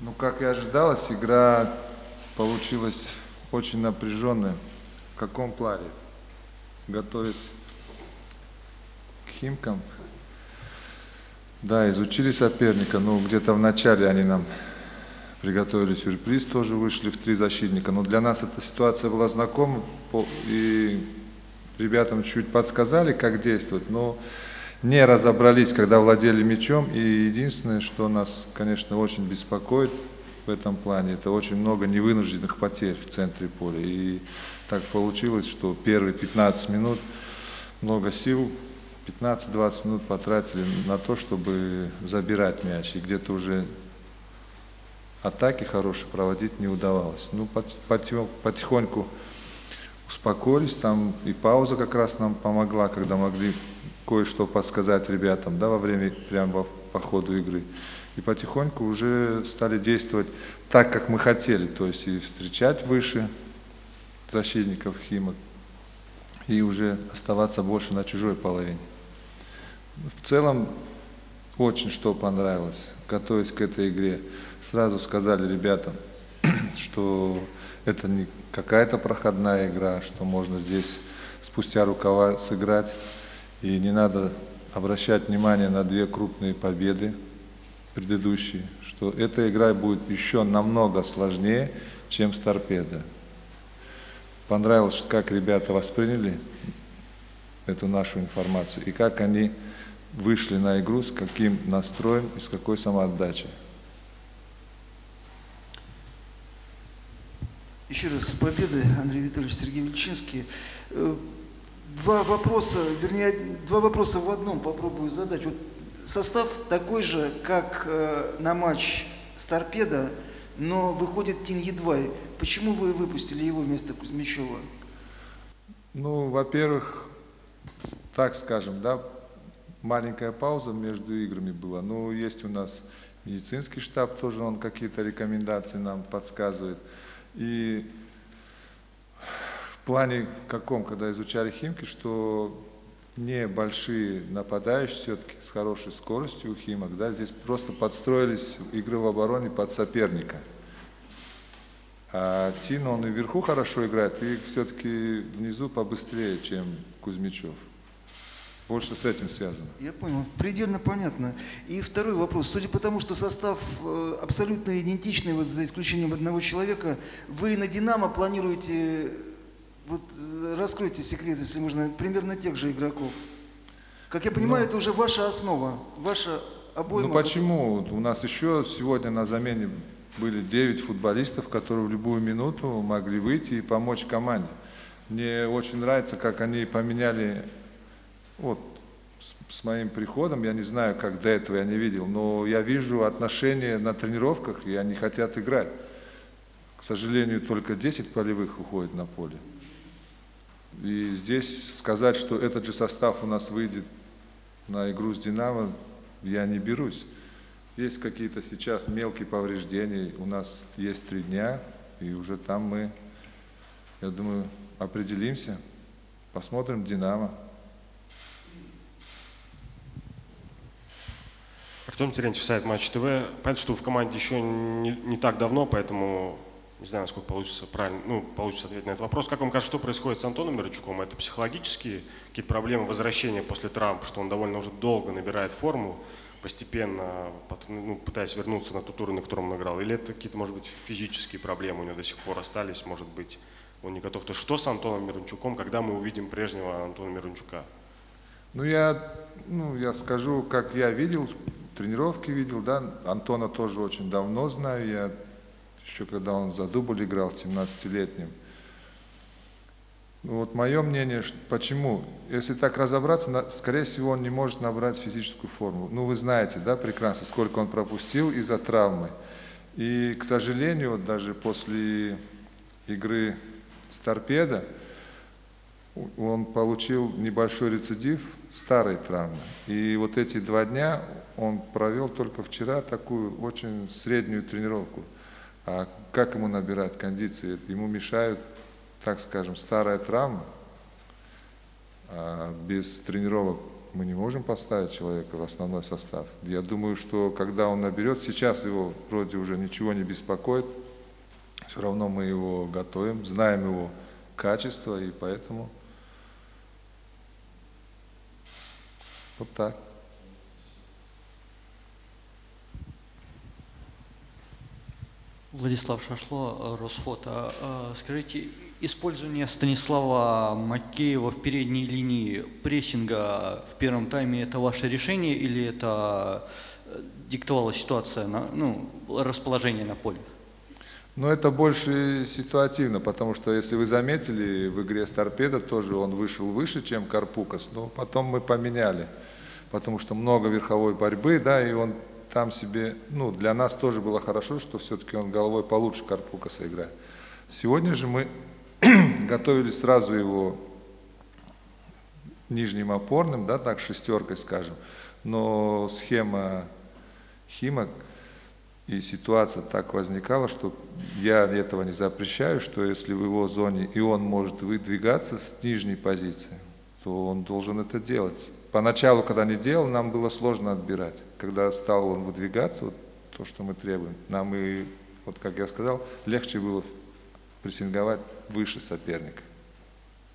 Ну, как и ожидалось, игра получилась очень напряженная. В каком плане? Готовясь к Химкам, да, изучили соперника, но где-то в начале они нам приготовили сюрприз, тоже вышли в три защитника. Но для нас эта ситуация была знакома, и ребятам чуть подсказали, как действовать, но не разобрались, когда владели мячом. И единственное, что нас, конечно, очень беспокоит в этом плане, это очень много невынужденных потерь в центре поля. И так получилось, что первые 15 минут много сил 15-20 минут потратили на то, чтобы забирать мяч. И где-то уже атаки хорошие проводить не удавалось. Ну, потихоньку успокоились, там и пауза как раз нам помогла, когда могли кое-что подсказать ребятам, да, во время, прямо по ходу игры. И потихоньку уже стали действовать так, как мы хотели, то есть и встречать выше защитников Химок, и уже оставаться больше на чужой половине. В целом, очень что понравилось, готовясь к этой игре. Сразу сказали ребятам, что это не какая-то проходная игра, что можно здесь спустя рукава сыграть. И не надо обращать внимание на две крупные победы предыдущие, что эта игра будет еще намного сложнее, чем с торпедо. Понравилось, как ребята восприняли эту нашу информацию и как они вышли на игру, с каким настроем и с какой самоотдачей. Еще раз с победой, Андрей Витальевич Сергей Вельчинский. Э, два вопроса, вернее, два вопроса в одном попробую задать. Вот состав такой же, как э, на матч с торпедо, но выходит Тин Едвай. Почему вы выпустили его вместо Кузьмичева? Ну, во-первых, так скажем, да, маленькая пауза между играми была. Ну, есть у нас медицинский штаб, тоже он какие-то рекомендации нам подсказывает. И в плане каком, когда изучали Химки, что небольшие нападающие все-таки с хорошей скоростью у Химок, да, здесь просто подстроились игры в обороне под соперника. А Тина, он и вверху хорошо играет, и все-таки внизу побыстрее, чем Кузьмичев. Больше с этим связано. Я понял, предельно понятно. И второй вопрос. Судя по тому, что состав э, абсолютно идентичный, вот за исключением одного человека, вы на «Динамо» планируете, вот э, раскройте секрет, если можно, примерно тех же игроков. Как я понимаю, ну, это уже ваша основа, ваша обойма. Ну почему? У нас еще сегодня на замене были 9 футболистов, которые в любую минуту могли выйти и помочь команде. Мне очень нравится, как они поменяли вот с, с моим приходом, я не знаю, как до этого я не видел, но я вижу отношения на тренировках, и они хотят играть. К сожалению, только 10 полевых уходит на поле. И здесь сказать, что этот же состав у нас выйдет на игру с «Динамо», я не берусь. Есть какие-то сейчас мелкие повреждения, у нас есть три дня, и уже там мы, я думаю, определимся, посмотрим «Динамо». Артем Терентьев, сайт Матч ТВ. Понятно, что вы в команде еще не, не так давно, поэтому не знаю, насколько получится правильно, ну, получится ответить на этот вопрос. Как вам кажется, что происходит с Антоном Мирончуком? Это психологические какие-то проблемы возвращения после травм, что он довольно уже долго набирает форму, постепенно ну, пытаясь вернуться на тот уровень, на котором он играл? Или это какие-то, может быть, физические проблемы у него до сих пор остались, может быть, он не готов? То что с Антоном Мирончуком, когда мы увидим прежнего Антона Мирончука? Ну, я, ну, я скажу, как я видел тренировки видел, да, Антона тоже очень давно знаю, я еще когда он за дубль играл, 17-летним. Ну, вот мое мнение, почему? Если так разобраться, скорее всего, он не может набрать физическую форму. Ну, вы знаете, да, прекрасно, сколько он пропустил из-за травмы. И, к сожалению, вот даже после игры с торпедо, он получил небольшой рецидив старой травмы. И вот эти два дня он провел только вчера такую очень среднюю тренировку. А как ему набирать кондиции? Ему мешают, так скажем, старая травма. А без тренировок мы не можем поставить человека в основной состав. Я думаю, что когда он наберет, сейчас его вроде уже ничего не беспокоит, все равно мы его готовим, знаем его качество, и поэтому вот так. Владислав Шашло, Росфото. Э, Скажите, использование Станислава Макеева в передней линии прессинга в первом тайме – это ваше решение или это э, диктовала ситуация, на, ну, расположение на поле? Но это больше ситуативно, потому что, если вы заметили, в игре с торпедо тоже он вышел выше, чем Карпукас, но потом мы поменяли, потому что много верховой борьбы, да, и он там себе, ну, для нас тоже было хорошо, что все-таки он головой получше Карпукаса играет. Сегодня же мы готовили сразу его нижним опорным, да, так, шестеркой, скажем, но схема Хима и ситуация так возникала, что я этого не запрещаю, что если в его зоне и он может выдвигаться с нижней позиции, то он должен это делать. Поначалу, когда не делал, нам было сложно отбирать. Когда стал он выдвигаться, вот то, что мы требуем, нам и, вот как я сказал, легче было прессинговать выше соперника.